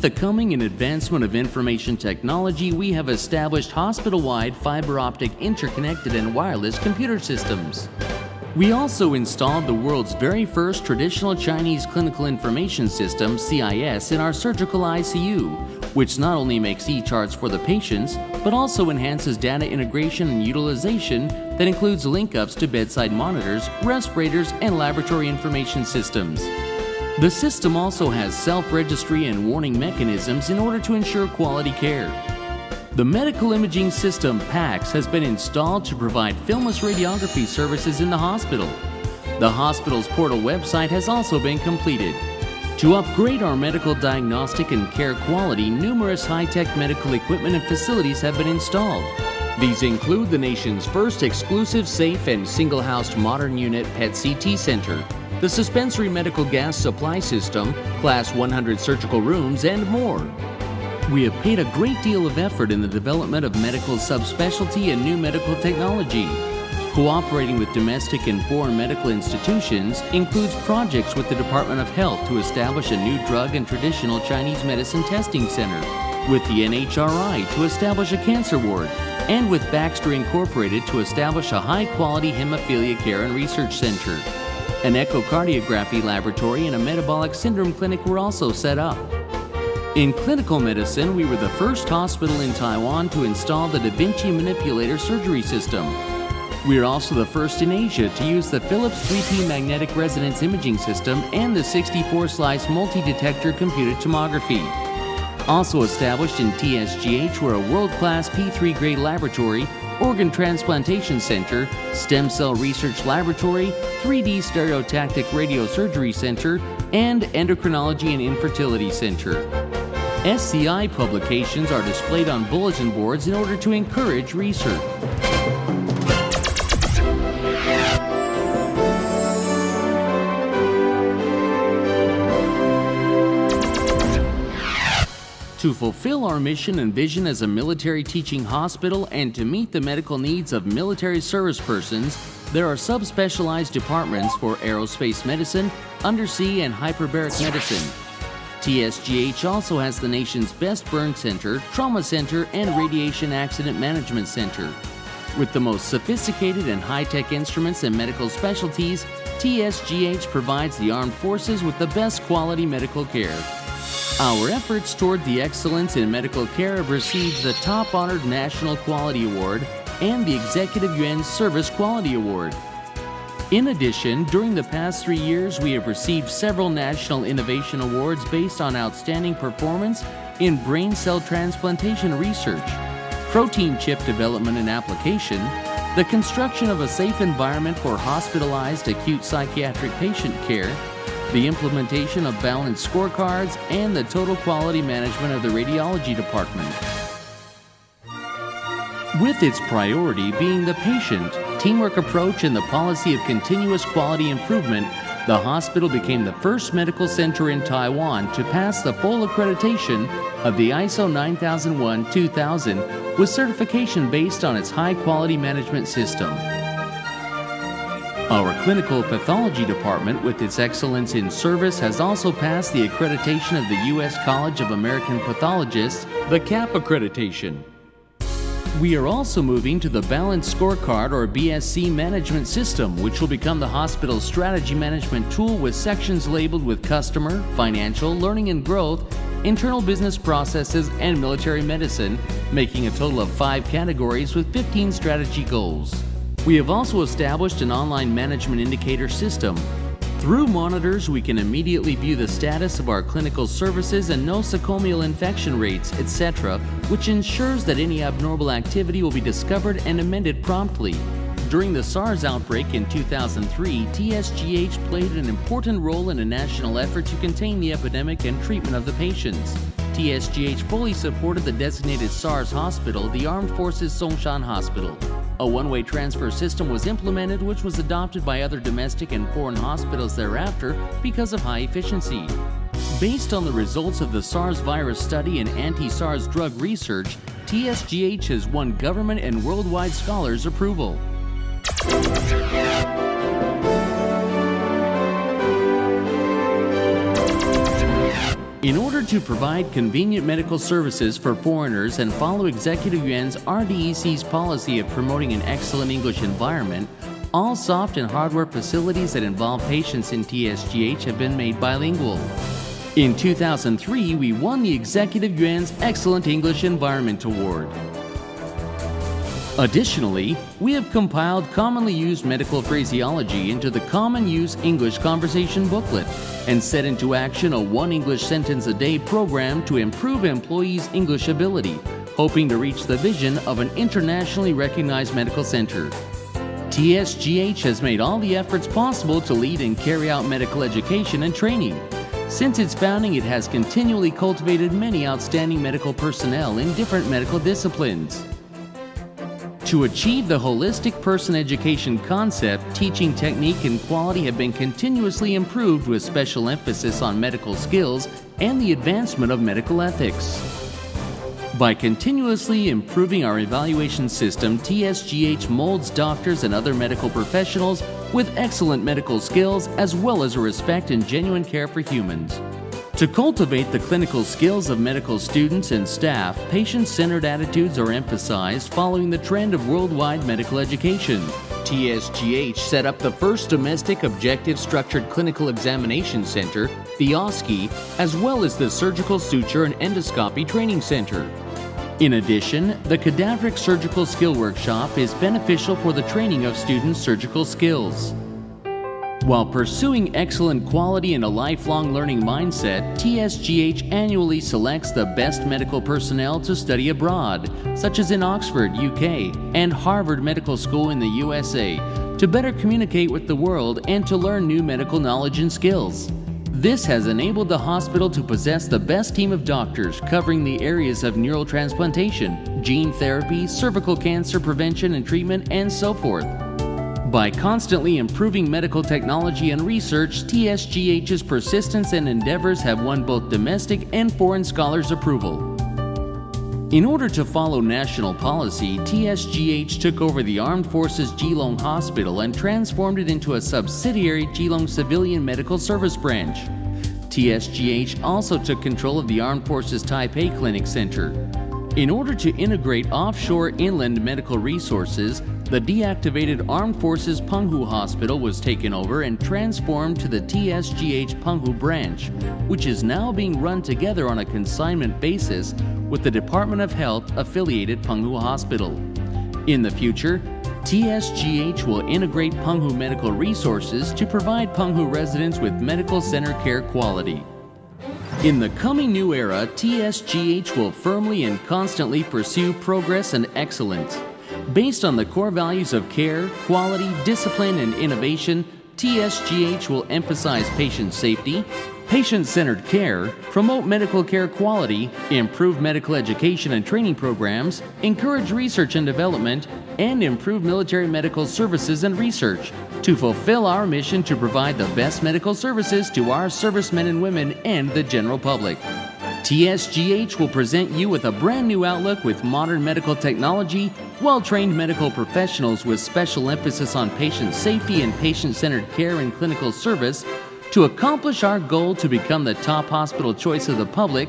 With the coming and advancement of information technology, we have established hospital wide fiber optic interconnected and wireless computer systems. We also installed the world's very first traditional Chinese clinical information system, CIS, in our surgical ICU, which not only makes e charts for the patients, but also enhances data integration and utilization that includes link ups to bedside monitors, respirators, and laboratory information systems. The system also has self registry and warning mechanisms in order to ensure quality care. The medical imaging system PACS has been installed to provide filmless radiography services in the hospital. The hospital's portal website has also been completed. To upgrade our medical diagnostic and care quality, numerous high tech medical equipment and facilities have been installed. These include the nation's first exclusive, safe, and single housed modern unit PET CT center, the suspensory medical gas supply system, Class 100 surgical rooms, and more. We have paid a great deal of effort in the development of medical subspecialty and new medical technology. Cooperating with domestic and foreign medical institutions includes projects with the Department of Health to establish a new drug and traditional Chinese medicine testing center, with the NHRI to establish a cancer ward, and with Baxter Incorporated to establish a high quality hemophilia care and research center. An echocardiography laboratory and a metabolic syndrome clinic were also set up. In clinical medicine, we were the first hospital in Taiwan to install the Da Vinci manipulator surgery system. We are also the first in Asia to use the Philips 3T magnetic resonance imaging system and the 64 slice multi detector computed tomography. Also established in TSGH were a world class P3 grade laboratory, organ transplantation center, stem cell research laboratory, 3D stereotactic radiosurgery center, and endocrinology and infertility center. SCI publications are displayed on bulletin boards in order to encourage research. To fulfill our mission and vision as a military teaching hospital and to meet the medical needs of military service persons, there are subspecialized departments for aerospace medicine, undersea and hyperbaric medicine, TSGH also has the nation's best burn center, trauma center, and radiation accident management center. With the most sophisticated and high tech instruments and medical specialties, TSGH provides the armed forces with the best quality medical care. Our efforts toward the excellence in medical care have received the top honored National Quality Award and the Executive Yuan Service Quality Award. In addition, during the past three years, we have received several national innovation awards based on outstanding performance in brain cell transplantation research, protein chip development and application, the construction of a safe environment for hospitalized acute psychiatric patient care, the implementation of balanced scorecards, and the total quality management of the radiology department. With its priority being the patient, teamwork approach, and the policy of continuous quality improvement, the hospital became the first medical center in Taiwan to pass the full accreditation of the ISO 9001 2000 with certification based on its high quality management system. Our clinical pathology department, with its excellence in service, has also passed the accreditation of the U.S. College of American Pathologists, the CAP accreditation. We are also moving to the Balanced Scorecard or BSC management system, which will become the hospital's strategy management tool with sections labeled with customer, financial, learning and growth, internal business processes, and military medicine, making a total of five categories with 15 strategy goals. We have also established an online management indicator system through monitors, we can immediately view the status of our clinical services and nosocomial infection rates, etc., which ensures that any abnormal activity will be discovered and amended promptly. During the SARS outbreak in 2003, TSGH played an important role in a national effort to contain the epidemic and treatment of the patients. TSGH fully supported the designated SARS hospital, the Armed Forces Songshan Hospital. A one way transfer system was implemented, which was adopted by other domestic and foreign hospitals thereafter because of high efficiency. Based on the results of the SARS virus study and anti SARS drug research, TSGH has won government and worldwide scholars' approval. In order to provide convenient medical services for foreigners and follow Executive Yuan's RDEC's policy of promoting an excellent English environment, all soft and hardware facilities that involve patients in TSGH have been made bilingual. In 2003, we won the Executive Yuan's Excellent English Environment Award. Additionally, we have compiled commonly used medical phraseology into the Common Use English Conversation booklet and set into action a one English sentence a day program to improve employees' English ability, hoping to reach the vision of an internationally recognized medical center. TSGH has made all the efforts possible to lead and carry out medical education and training. Since its founding, it has continually cultivated many outstanding medical personnel in different medical disciplines. To achieve the holistic person education concept, teaching technique and quality have been continuously improved with special emphasis on medical skills and the advancement of medical ethics. By continuously improving our evaluation system, TSGH molds doctors and other medical professionals with excellent medical skills as well as a respect and genuine care for humans. To cultivate the clinical skills of medical students and staff, patient centered attitudes are emphasized following the trend of worldwide medical education. TSGH set up the first domestic objective structured clinical examination center, the OSCE, as well as the Surgical Suture and Endoscopy Training Center. In addition, the Cadaveric Surgical Skill Workshop is beneficial for the training of students' surgical skills. While pursuing excellent quality and a lifelong learning mindset, TSGH annually selects the best medical personnel to study abroad, such as in Oxford, UK, and Harvard Medical School in the USA, to better communicate with the world and to learn new medical knowledge and skills. This has enabled the hospital to possess the best team of doctors covering the areas of neural transplantation, gene therapy, cervical cancer prevention and treatment, and so forth. By constantly improving medical technology and research, TSGH's persistence and endeavors have won both domestic and foreign scholars' approval. In order to follow national policy, TSGH took over the Armed Forces Keelung Hospital and transformed it into a subsidiary Keelung Civilian Medical Service Branch. TSGH also took control of the Armed Forces Taipei Clinic Center. In order to integrate offshore inland medical resources, the deactivated Armed Forces Penghu Hospital was taken over and transformed to the TSGH Penghu branch, which is now being run together on a consignment basis with the Department of Health affiliated Penghu Hospital. In the future, TSGH will integrate Penghu medical resources to provide Penghu residents with medical center care quality. In the coming new era, TSGH will firmly and constantly pursue progress and excellence. Based on the core values of care, quality, discipline, and innovation, TSGH will emphasize patient safety, patient centered care, promote medical care quality, improve medical education and training programs, encourage research and development, and improve military medical services and research to fulfill our mission to provide the best medical services to our servicemen and women and the general public. TSGH will present you with a brand new outlook with modern medical technology, well trained medical professionals with special emphasis on patient safety and patient centered care and clinical service to accomplish our goal to become the top hospital choice of the public